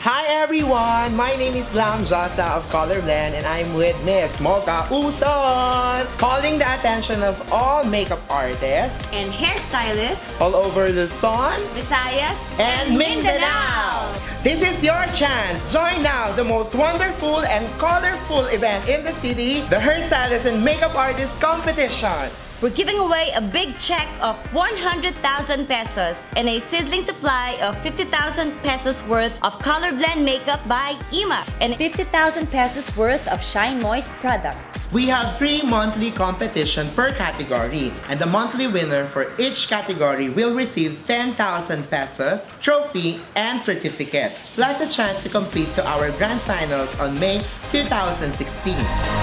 Hi everyone! My name is Glamdyosa of Colorblend and I'm with Miss Mocha Uson! Calling the attention of all makeup artists and hairstylists all over Luzon, Visayas, and Mindanao! This is your chance! Join now the most wonderful and colorful event in the city, the Hairstylist and Makeup Artist Competition! We're giving away a big check of 100,000 pesos and a sizzling supply of 50,000 pesos worth of Colorblend makeup by IMA and 50,000 pesos worth of Shine Moist products. We have three monthly competition per category and the monthly winner for each category will receive 10,000 pesos, trophy, and certificate, plus a chance to compete to our grand finals on May 2016.